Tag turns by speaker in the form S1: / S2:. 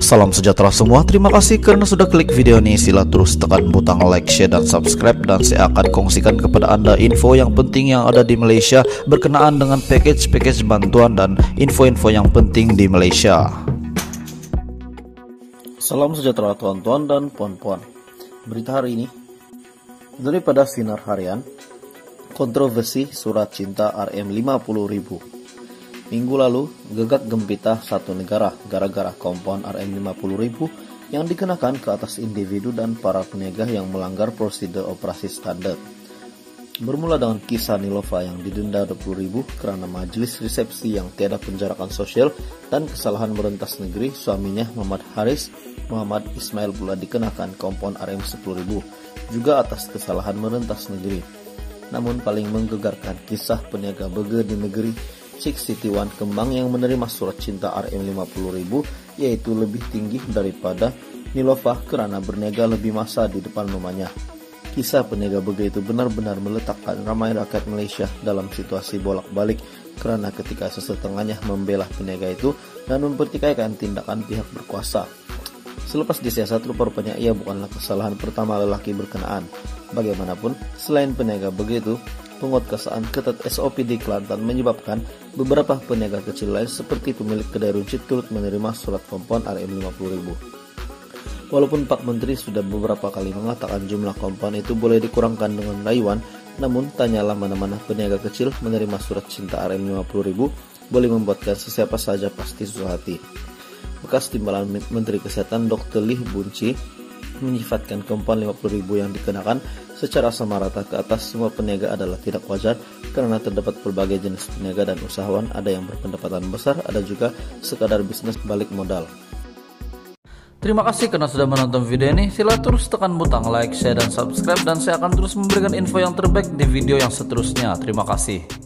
S1: Salam sejahtera semua, terima kasih karena sudah klik video ini. Sila terus tekan butang like, share, dan subscribe. Dan saya akan kongsikan kepada anda info yang penting yang ada di Malaysia Berkenaan dengan package-package bantuan dan info-info yang penting di Malaysia. Salam sejahtera tuan-tuan dan puan-puan. Berita hari ini. Daripada Sinar Harian Kontroversi surat cinta RM 50.000 Minggu lalu, gegak gempita satu negara gara-gara kompon RM50.000 yang dikenakan ke atas individu dan para peniaga yang melanggar prosedur operasi standar. Bermula dengan kisah Nilova yang didenda 20.000 karena majelis resepsi yang tiada penjarakan sosial dan kesalahan merentas negeri suaminya Muhammad Haris, Muhammad Ismail pula dikenakan kompon RM 10.000 juga atas kesalahan merentas negeri. Namun paling menggegarkan kisah peniaga bege di negeri Cik City One Kembang yang menerima surat cinta RM 50.000 yaitu lebih tinggi daripada Nilova karena berniaga lebih masa di depan rumahnya. Kisah peniaga bega itu benar-benar meletakkan ramai rakyat Malaysia dalam situasi bolak-balik karena ketika sesetengahnya membela peniaga itu dan mempertikaikan tindakan pihak berkuasa. Selepas disiasat rupa-rupanya ia bukanlah kesalahan pertama lelaki berkenaan. Bagaimanapun, selain peniaga begitu, penguatkuasaan ketat SOP di Kelantan menyebabkan beberapa peniaga kecil lain seperti pemilik kedai runcit turut menerima surat kompon RM 50.000. Walaupun Pak Menteri sudah beberapa kali mengatakan jumlah kompon itu boleh dikurangkan dengan rayuan, namun tanyalah mana-mana peniaga kecil menerima surat cinta RM 50.000 boleh membuatkan sesiapa saja pasti susah hati. Bekas timbalan Menteri Kesehatan Dr. Lee Bunci menyifatkan kompon 50.000 yang dikenakan secara sama rata ke atas semua peniaga adalah tidak wajar karena terdapat berbagai jenis peniaga dan usahawan ada yang berpendapatan besar ada juga sekadar bisnis balik modal
S2: Terima kasih karena sudah menonton video ini. Sila terus tekan butang like, share, dan subscribe. Dan saya akan terus memberikan info yang terbaik di video yang seterusnya. Terima kasih.